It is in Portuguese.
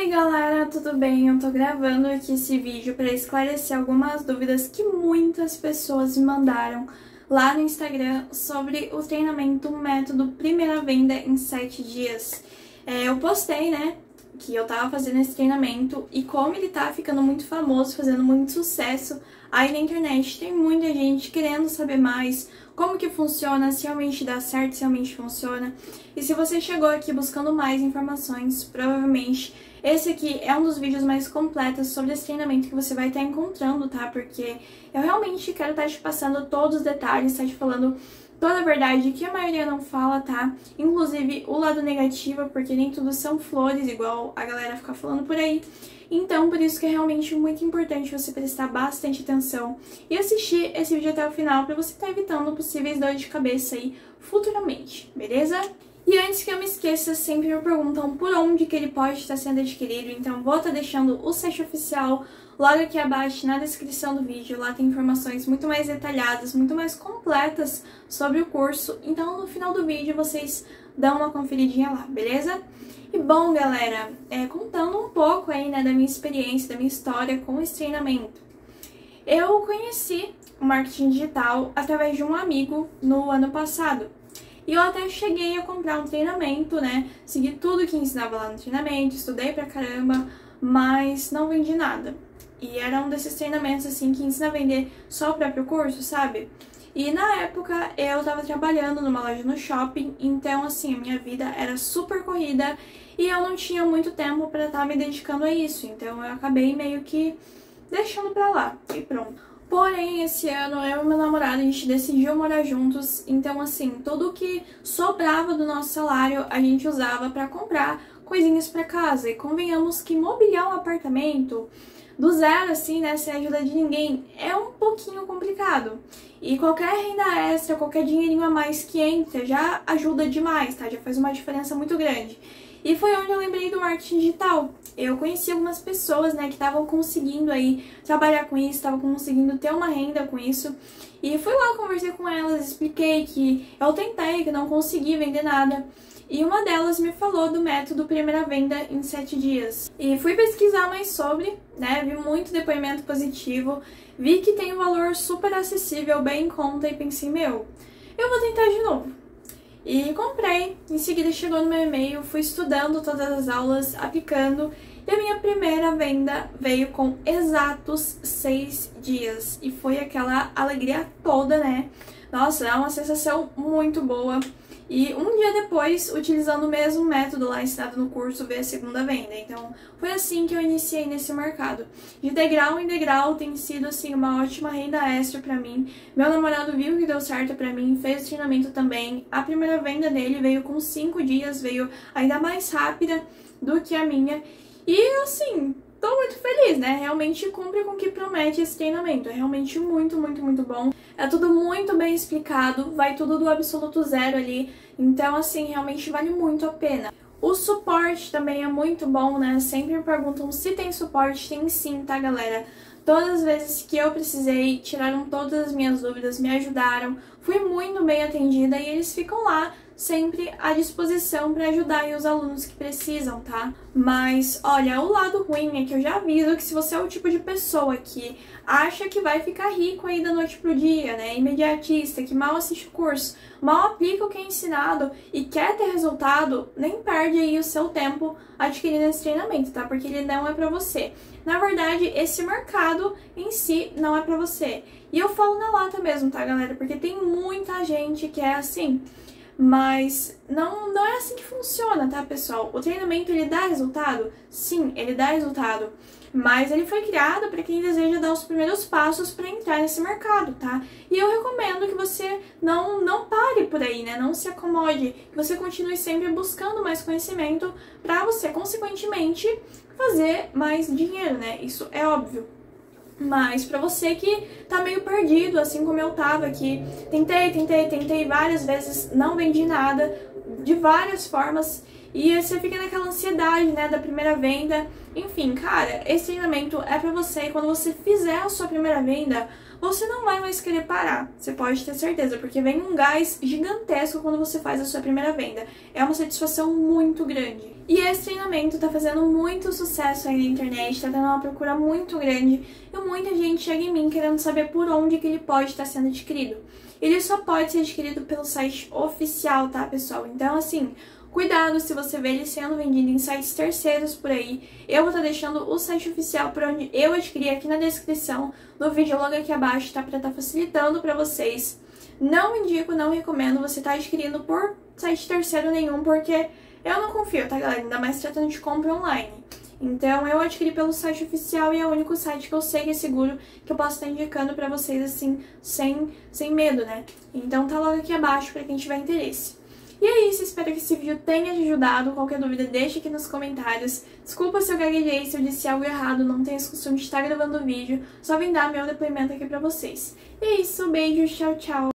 aí galera, tudo bem? Eu tô gravando aqui esse vídeo para esclarecer algumas dúvidas que muitas pessoas me mandaram lá no Instagram sobre o treinamento método Primeira Venda em 7 dias. É, eu postei, né, que eu tava fazendo esse treinamento e como ele tá ficando muito famoso, fazendo muito sucesso aí na internet, tem muita gente querendo saber mais como que funciona, se realmente dá certo, se realmente funciona. E se você chegou aqui buscando mais informações, provavelmente esse aqui é um dos vídeos mais completos sobre esse treinamento que você vai estar encontrando, tá? Porque eu realmente quero estar te passando todos os detalhes, estar te falando toda a verdade que a maioria não fala, tá? Inclusive o lado negativo, porque nem tudo são flores, igual a galera fica falando por aí. Então, por isso que é realmente muito importante você prestar bastante atenção e assistir esse vídeo até o final para você estar tá evitando possíveis dores de cabeça aí futuramente, beleza? E antes que eu me esqueça, sempre me perguntam por onde que ele pode estar sendo adquirido, então vou estar deixando o site oficial logo aqui abaixo na descrição do vídeo. Lá tem informações muito mais detalhadas, muito mais completas sobre o curso, então no final do vídeo vocês dão uma conferidinha lá, beleza? E bom, galera, é, contando um pouco aí né, da minha experiência, da minha história com esse treinamento. Eu conheci o marketing digital através de um amigo no ano passado. E eu até cheguei a comprar um treinamento, né? Segui tudo que ensinava lá no treinamento, estudei pra caramba, mas não vendi nada. E era um desses treinamentos, assim, que ensina a vender só o próprio curso, sabe? E na época eu tava trabalhando numa loja no shopping, então assim, a minha vida era super corrida e eu não tinha muito tempo para estar tá me dedicando a isso. Então eu acabei meio que deixando pra lá e pronto. Porém, esse ano eu e meu namorado a gente decidiu morar juntos, então assim, tudo que sobrava do nosso salário a gente usava para comprar coisinhas para casa. E convenhamos que mobiliar um apartamento do zero, assim, né, sem ajuda de ninguém, é um pouquinho complicado. E qualquer renda extra, qualquer dinheirinho a mais que entra já ajuda demais, tá? Já faz uma diferença muito grande. E foi onde eu lembrei do marketing digital. Eu conheci algumas pessoas, né, que estavam conseguindo aí trabalhar com isso, estavam conseguindo ter uma renda com isso. E fui lá, conversei com elas, expliquei que eu tentei, que não consegui vender nada. E uma delas me falou do método primeira venda em 7 dias. E fui pesquisar mais sobre, né, vi muito depoimento positivo, vi que tem um valor super acessível, bem em conta e pensei, meu, eu vou tentar de novo. E comprei, em seguida chegou no meu e-mail, fui estudando todas as aulas, aplicando, e a minha primeira venda veio com exatos seis dias. E foi aquela alegria toda, né? Nossa, é uma sensação muito boa. E um dia depois, utilizando o mesmo método lá ensinado no curso, veio a segunda venda. Então, foi assim que eu iniciei nesse mercado. De degrau em degrau, tem sido assim uma ótima renda extra para mim. Meu namorado viu que deu certo para mim, fez o treinamento também. A primeira venda dele veio com cinco dias, veio ainda mais rápida do que a minha. E assim, tô muito feliz, né? Realmente cumpre com o que promete esse treinamento. É realmente muito, muito, muito bom. É tudo muito bem explicado, vai tudo do absoluto zero ali. Então, assim, realmente vale muito a pena. O suporte também é muito bom, né? Sempre me perguntam se tem suporte. Tem sim, tá, galera? Todas as vezes que eu precisei, tiraram todas as minhas dúvidas, me ajudaram. Fui muito bem atendida e eles ficam lá sempre à disposição para ajudar os alunos que precisam, tá? Mas, olha, o lado ruim é que eu já aviso que se você é o tipo de pessoa que acha que vai ficar rico aí da noite pro dia, né? Imediatista, que mal assiste o curso, mal aplica o que é ensinado e quer ter resultado, nem perde aí o seu tempo adquirindo esse treinamento, tá? Porque ele não é para você. Na verdade, esse mercado em si não é para você. E eu falo na lata mesmo, tá, galera? Porque tem muita gente que é assim. Mas não, não é assim que funciona, tá, pessoal? O treinamento, ele dá resultado? Sim, ele dá resultado. Mas ele foi criado para quem deseja dar os primeiros passos para entrar nesse mercado, tá? E eu recomendo que você não, não pare por aí, né? Não se acomode, que você continue sempre buscando mais conhecimento para você, consequentemente, fazer mais dinheiro, né? Isso é óbvio. Mas para você que tá meio perdido, assim como eu tava aqui, tentei, tentei, tentei várias vezes, não vendi nada, de várias formas, E você fica naquela ansiedade, né, da primeira venda. Enfim, cara, esse treinamento é pra você quando você fizer a sua primeira venda, você não vai mais querer parar. Você pode ter certeza, porque vem um gás gigantesco quando você faz a sua primeira venda. É uma satisfação muito grande. E esse treinamento tá fazendo muito sucesso aí na internet, tá tendo uma procura muito grande e muita gente chega em mim querendo saber por onde que ele pode estar sendo adquirido. Ele só pode ser adquirido pelo site oficial, tá, pessoal? Então, assim, Cuidado se você vê ele sendo vendido em sites terceiros por aí. Eu vou estar tá deixando o site oficial por onde eu adquiri aqui na descrição do vídeo logo aqui abaixo, tá? Pra estar tá facilitando para vocês. Não indico, não recomendo você estar tá adquirindo por site terceiro nenhum, porque eu não confio, tá, galera? Ainda mais tratando de compra online. Então, eu adquiri pelo site oficial e é o único site que eu sei que é seguro, que eu posso estar indicando para vocês, assim, sem, sem medo, né? Então, tá logo aqui abaixo para quem tiver interesse. E é isso, espero que esse vídeo tenha te ajudado. Qualquer dúvida, deixe aqui nos comentários. Desculpa se eu gaguejei, se eu disse algo errado, não tenho costume de estar gravando vídeo. Só vim dar meu depoimento aqui pra vocês. E é isso, beijo, tchau, tchau.